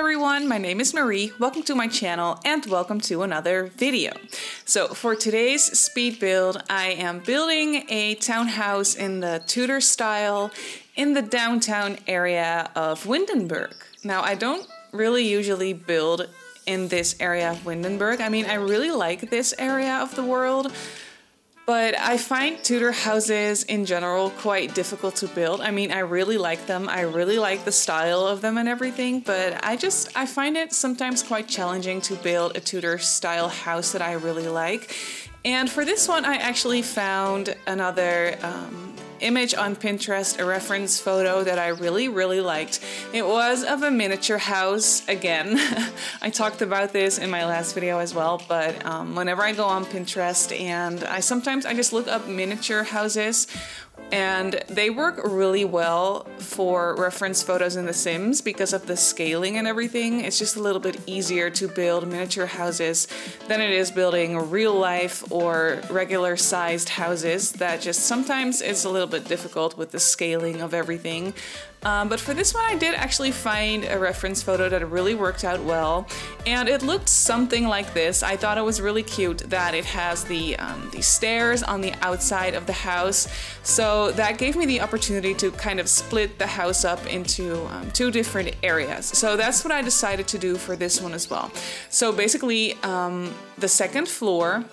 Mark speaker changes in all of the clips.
Speaker 1: everyone, my name is Marie, welcome to my channel and welcome to another video. So for today's speed build, I am building a townhouse in the Tudor style in the downtown area of Windenburg. Now I don't really usually build in this area of Windenburg. I mean, I really like this area of the world, but I find Tudor houses in general quite difficult to build. I mean, I really like them. I really like the style of them and everything, but I just I find it sometimes quite challenging to build a Tudor style house that I really like. And for this one, I actually found another um, image on Pinterest, a reference photo that I really, really liked. It was of a miniature house again. I talked about this in my last video as well, but um, whenever I go on Pinterest and I sometimes I just look up miniature houses and they work really well for reference photos in The Sims because of the scaling and everything. It's just a little bit easier to build miniature houses than it is building real life or regular sized houses that just sometimes it's a little bit difficult with the scaling of everything. Um, but for this one, I did actually find a reference photo that really worked out well, and it looked something like this. I thought it was really cute that it has the, um, the stairs on the outside of the house, so that gave me the opportunity to kind of split the house up into um, two different areas. So that's what I decided to do for this one as well. So basically, um, the second floor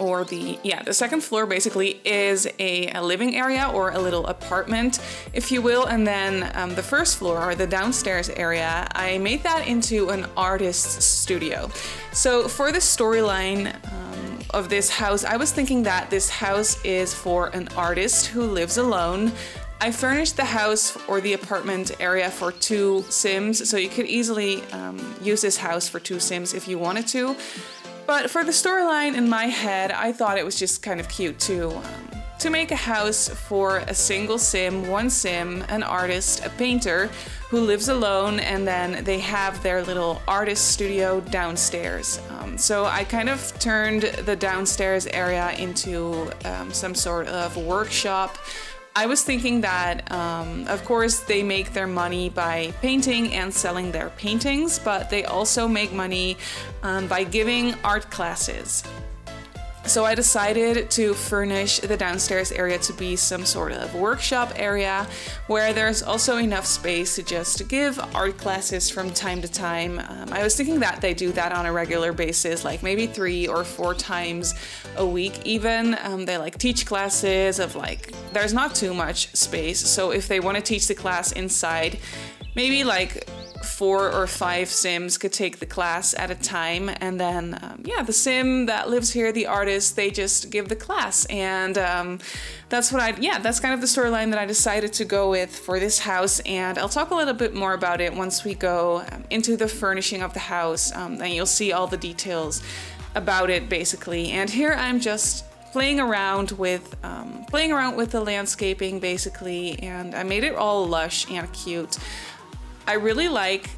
Speaker 1: or the yeah the second floor basically is a, a, living area or a little apartment if you will. And then um, the first floor or the downstairs area I made that into an artist's studio. So for the storyline um, of this house I was thinking that this house is for an artist who lives alone. I furnished the house or the apartment area for two Sims, so you could easily um, use this house for two Sims if you wanted to. But for the storyline in my head, I thought it was just kind of cute to um, to make a house for a single sim, one sim, an artist, a painter who lives alone, and then they have their little artist studio downstairs. Um, so I kind of turned the downstairs area into um, some sort of workshop I was thinking that, um, of course, they make their money by painting and selling their paintings, but they also make money um, by giving art classes. So I decided to furnish the downstairs area to be some sort of workshop area where there's also enough space to just give art classes from time to time. Um, I was thinking that they do that on a regular basis, like maybe three or four times a week even. Um, they like teach classes of like, there's not too much space. So if they want to teach the class inside, maybe like four or five sims could take the class at a time. And then um, yeah the sim that lives here the artist they just give the class. And um, that's what i yeah that's kind of the storyline that i decided to go with for this house. And i'll talk a little bit more about it once we go um, into the furnishing of the house um, and you'll see all the details about it basically. And here i'm just playing around with um, playing around with the landscaping basically. And I made it all lush and cute I really like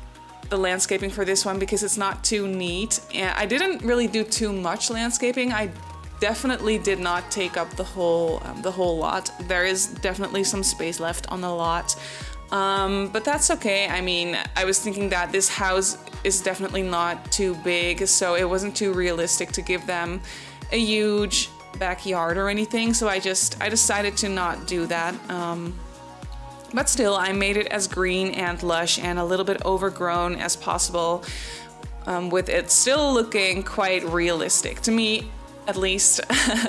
Speaker 1: the landscaping for this one because it's not too neat. And I didn't really do too much landscaping. I definitely did not take up the whole um, the whole lot. There is definitely some space left on the lot. Um, but that's okay. I mean, I was thinking that this house is definitely not too big, so it wasn't too realistic to give them a huge backyard or anything. So I just I decided to not do that. Um, but still, I made it as green and lush and a little bit overgrown as possible, um, with it still looking quite realistic. To me, at least.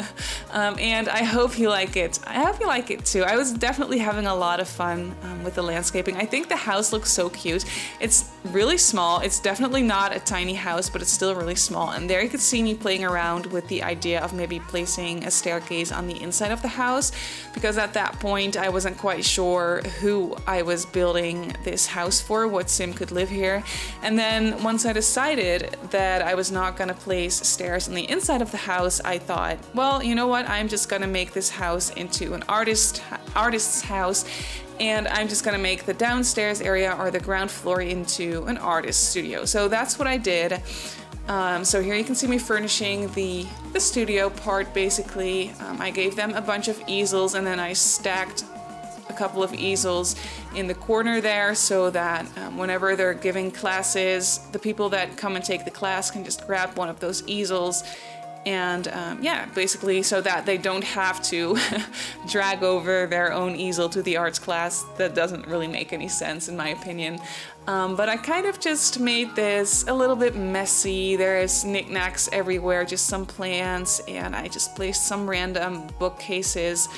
Speaker 1: um, and I hope you like it. I hope you like it too. I was definitely having a lot of fun um, with the landscaping. I think the house looks so cute. It's really small. It's definitely not a tiny house, but it's still really small. And there you could see me playing around with the idea of maybe placing a staircase on the inside of the house, because at that point I wasn't quite sure who I was building this house for, what sim could live here. And then once I decided that I was not gonna place stairs on the inside of the house, I thought, well, you know what? I'm just gonna make this house into an artist artist's house and I'm just gonna make the downstairs area or the ground floor into an artist studio. So that's what I did. Um, so here you can see me furnishing the, the studio part basically. Um, I gave them a bunch of easels and then I stacked a couple of easels in the corner there so that um, whenever they're giving classes, the people that come and take the class can just grab one of those easels and um, yeah, basically so that they don't have to drag over their own easel to the arts class. That doesn't really make any sense in my opinion. Um, but I kind of just made this a little bit messy. There's knickknacks everywhere, just some plants, and I just placed some random bookcases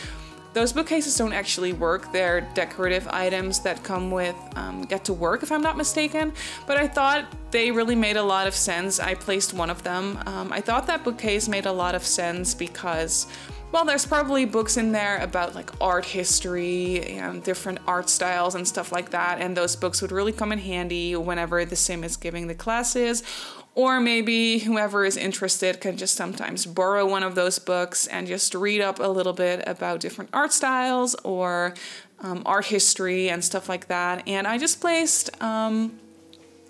Speaker 1: those bookcases don't actually work. They're decorative items that come with um, Get to Work, if I'm not mistaken. But I thought they really made a lot of sense. I placed one of them. Um, I thought that bookcase made a lot of sense because well, there's probably books in there about like art history and different art styles and stuff like that. And those books would really come in handy whenever the sim is giving the classes or maybe whoever is interested can just sometimes borrow one of those books and just read up a little bit about different art styles or um, art history and stuff like that. And I just placed um,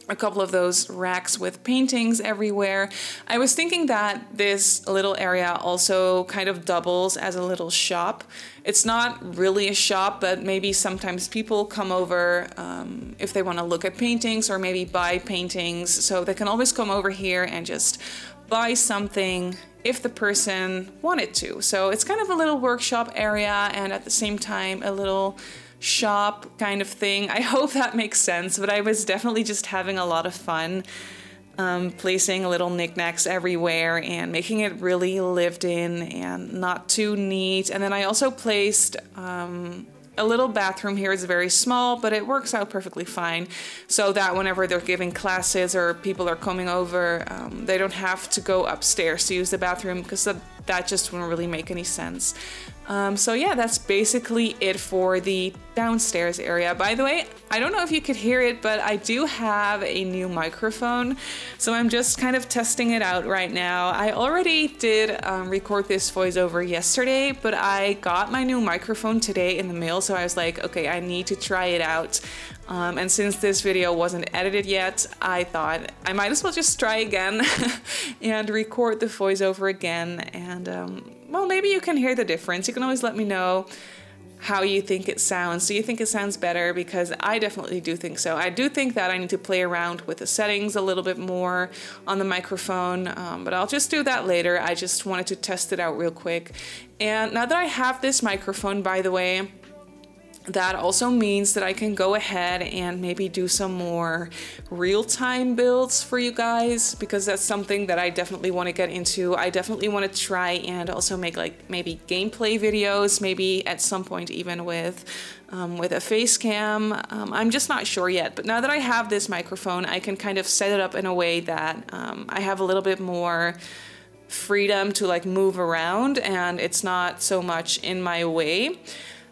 Speaker 1: a couple of those racks with paintings everywhere. I was thinking that this little area also kind of doubles as a little shop. It's not really a shop, but maybe sometimes people come over um, if they want to look at paintings or maybe buy paintings. So they can always come over here and just buy something if the person wanted to. So it's kind of a little workshop area and at the same time a little shop kind of thing. I hope that makes sense, but I was definitely just having a lot of fun um, placing little knickknacks everywhere and making it really lived in and not too neat. And then I also placed um, a little bathroom here. It's very small, but it works out perfectly fine. So that whenever they're giving classes or people are coming over, um, they don't have to go upstairs to use the bathroom because that, that just wouldn't really make any sense. Um, so yeah, that's basically it for the downstairs area. By the way, I don't know if you could hear it, but I do have a new microphone. So I'm just kind of testing it out right now. I already did um, record this voiceover yesterday, but I got my new microphone today in the mail. So I was like, okay, I need to try it out. Um, and since this video wasn't edited yet, I thought I might as well just try again and record the voiceover again. And um, well, maybe you can hear the difference. You can always let me know how you think it sounds. Do you think it sounds better? Because I definitely do think so. I do think that I need to play around with the settings a little bit more on the microphone, um, but I'll just do that later. I just wanted to test it out real quick. And now that I have this microphone, by the way, that also means that I can go ahead and maybe do some more real-time builds for you guys because that's something that I definitely want to get into. I definitely want to try and also make like maybe gameplay videos, maybe at some point even with um, with a face cam. Um, I'm just not sure yet, but now that I have this microphone, I can kind of set it up in a way that um, I have a little bit more freedom to like move around and it's not so much in my way.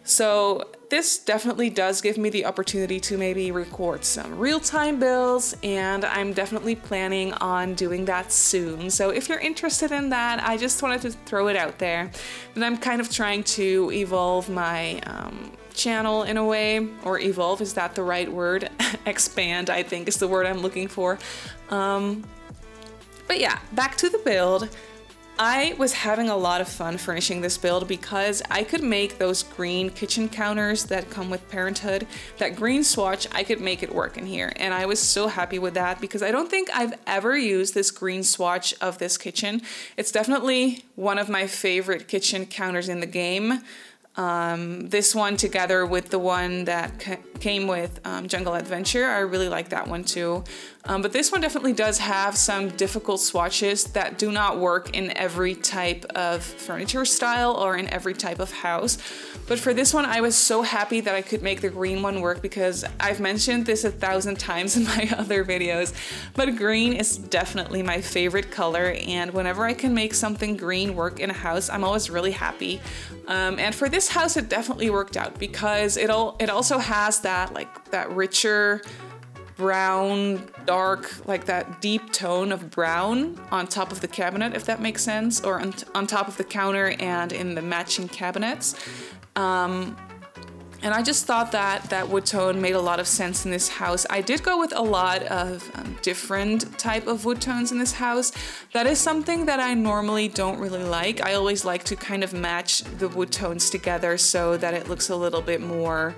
Speaker 1: So this definitely does give me the opportunity to maybe record some real-time builds and I'm definitely planning on doing that soon. So if you're interested in that, I just wanted to throw it out there. And I'm kind of trying to evolve my um, channel in a way, or evolve, is that the right word? Expand, I think is the word I'm looking for. Um, but yeah, back to the build. I was having a lot of fun furnishing this build because I could make those green kitchen counters that come with Parenthood, that green swatch, I could make it work in here. And I was so happy with that because I don't think I've ever used this green swatch of this kitchen. It's definitely one of my favorite kitchen counters in the game. Um, this one together with the one that came with um, Jungle Adventure, I really like that one too. Um, but this one definitely does have some difficult swatches that do not work in every type of furniture style or in every type of house. But for this one, I was so happy that I could make the green one work because I've mentioned this a thousand times in my other videos, but green is definitely my favorite color. And whenever I can make something green work in a house, I'm always really happy. Um, and for this house, it definitely worked out because it, all, it also has that like that richer brown, dark, like that deep tone of brown on top of the cabinet, if that makes sense, or on, on top of the counter and in the matching cabinets. Um, And I just thought that that wood tone made a lot of sense in this house. I did go with a lot of um, different type of wood tones in this house. That is something that I normally don't really like. I always like to kind of match the wood tones together so that it looks a little bit more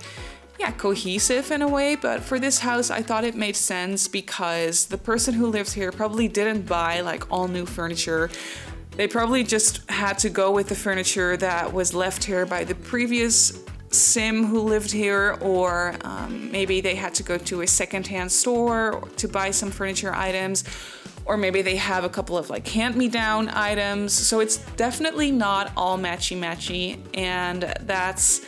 Speaker 1: yeah, cohesive in a way, but for this house I thought it made sense because the person who lives here probably didn't buy like all new furniture. They probably just had to go with the furniture that was left here by the previous sim who lived here or um, maybe they had to go to a secondhand store to buy some furniture items or maybe they have a couple of like hand-me-down items. So it's definitely not all matchy-matchy and that's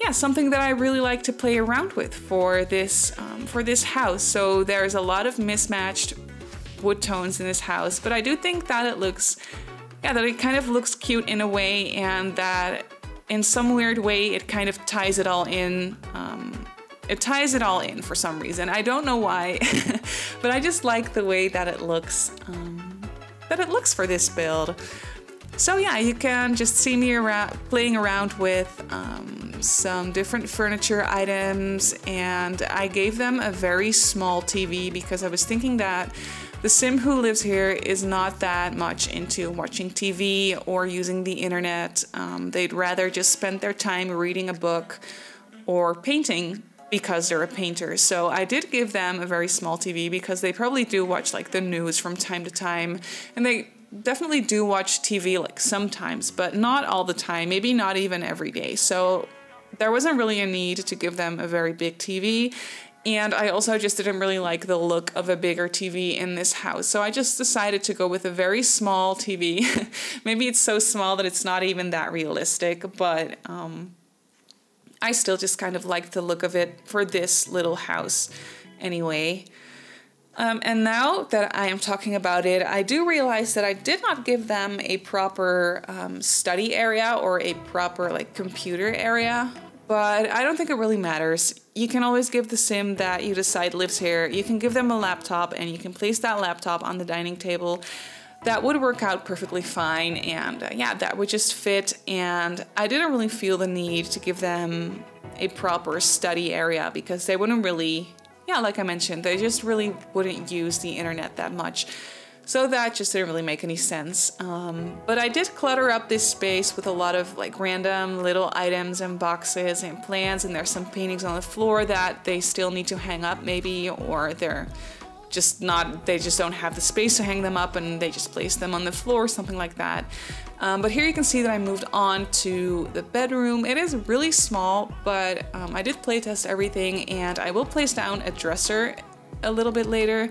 Speaker 1: yeah something that I really like to play around with for this um, for this house. So there's a lot of mismatched wood tones in this house but I do think that it looks yeah that it kind of looks cute in a way and that in some weird way, it kind of ties it all in. Um, it ties it all in for some reason. I don't know why, but I just like the way that it looks, um, that it looks for this build. So yeah, you can just see me around, playing around with um, some different furniture items and I gave them a very small TV because I was thinking that the sim who lives here is not that much into watching TV or using the internet. Um, they'd rather just spend their time reading a book or painting because they're a painter. So I did give them a very small TV because they probably do watch like the news from time to time and they definitely do watch TV like sometimes, but not all the time, maybe not even every day. So there wasn't really a need to give them a very big TV and I also just didn't really like the look of a bigger TV in this house. So I just decided to go with a very small TV. Maybe it's so small that it's not even that realistic, but um, I still just kind of like the look of it for this little house anyway. Um, and now that I am talking about it, I do realize that I did not give them a proper um, study area or a proper like computer area but I don't think it really matters. You can always give the sim that you decide lives here, you can give them a laptop and you can place that laptop on the dining table. That would work out perfectly fine and uh, yeah, that would just fit and I didn't really feel the need to give them a proper study area because they wouldn't really, yeah, like I mentioned, they just really wouldn't use the internet that much. So that just didn't really make any sense. Um, but I did clutter up this space with a lot of like random little items and boxes and plants and there's some paintings on the floor that they still need to hang up maybe or they're just not, they just don't have the space to hang them up and they just place them on the floor, something like that. Um, but here you can see that I moved on to the bedroom. It is really small, but um, I did playtest everything and I will place down a dresser a little bit later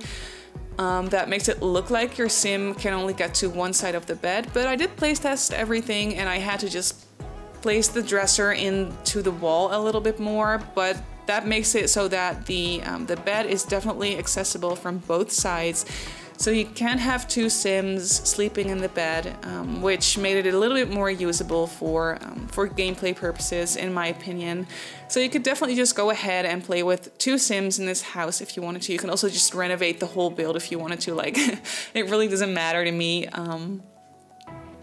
Speaker 1: um, that makes it look like your sim can only get to one side of the bed. But I did playtest everything and I had to just place the dresser into the wall a little bit more, but that makes it so that the, um, the bed is definitely accessible from both sides so you can't have two Sims sleeping in the bed, um, which made it a little bit more usable for, um, for gameplay purposes, in my opinion. So you could definitely just go ahead and play with two Sims in this house if you wanted to. You can also just renovate the whole build if you wanted to. Like, it really doesn't matter to me. Um,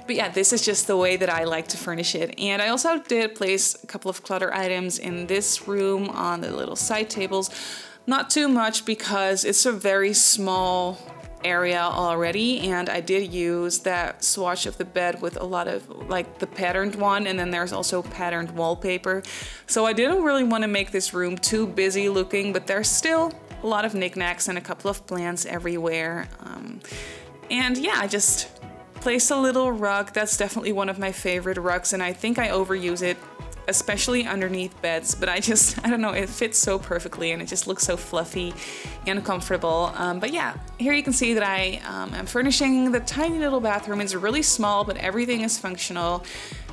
Speaker 1: but yeah, this is just the way that I like to furnish it. And I also did place a couple of clutter items in this room on the little side tables. Not too much because it's a very small area already and I did use that swatch of the bed with a lot of like the patterned one and then there's also patterned wallpaper. So I didn't really want to make this room too busy looking but there's still a lot of knickknacks and a couple of plants everywhere. Um, and yeah, I just placed a little rug. That's definitely one of my favorite rugs and I think I overuse it especially underneath beds, but I just, I don't know, it fits so perfectly and it just looks so fluffy and comfortable. Um, but yeah, here you can see that I um, am furnishing the tiny little bathroom. It's really small, but everything is functional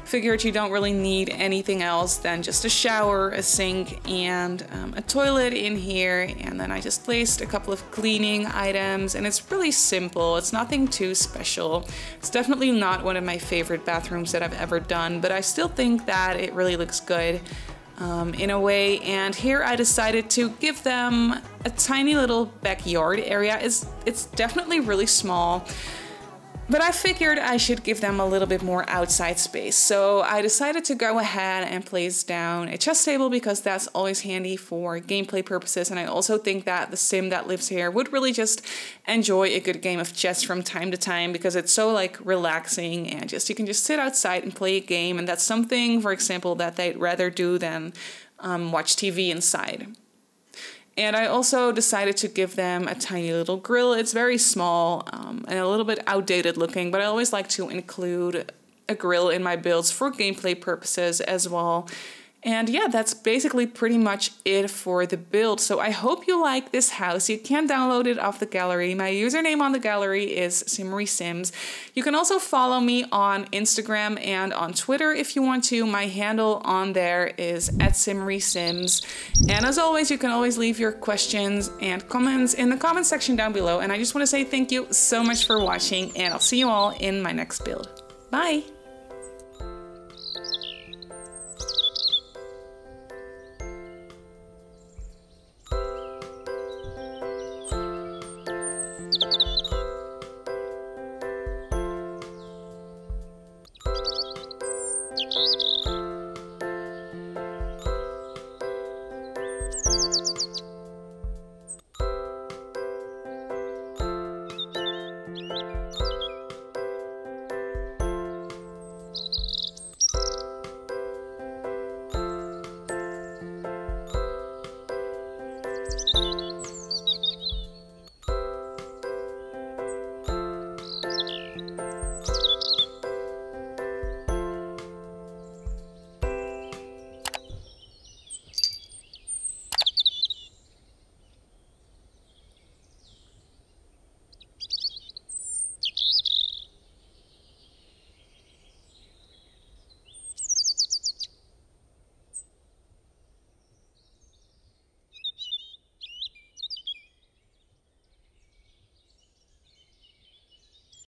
Speaker 1: figured you don't really need anything else than just a shower, a sink, and um, a toilet in here. And then I just placed a couple of cleaning items and it's really simple. It's nothing too special. It's definitely not one of my favorite bathrooms that I've ever done, but I still think that it really looks good. Um, in a way and here I decided to give them a tiny little backyard area it's, it's definitely really small But I figured I should give them a little bit more outside space. So I decided to go ahead and place down a chess table because that's always handy for gameplay purposes. And I also think that the sim that lives here would really just enjoy a good game of chess from time to time because it's so like relaxing and just you can just sit outside and play a game. And that's something, for example, that they'd rather do than um, watch TV inside. And I also decided to give them a tiny little grill. It's very small um, and a little bit outdated looking, but I always like to include a grill in my builds for gameplay purposes as well. And yeah, that's basically pretty much it for the build. So I hope you like this house. You can download it off the gallery. My username on the gallery is Simmary Sims. You can also follow me on Instagram and on Twitter if you want to. My handle on there is at Simmary Sims. And as always, you can always leave your questions and comments in the comment section down below. And I just want to say thank you so much for watching, and I'll see you all in my next build. Bye!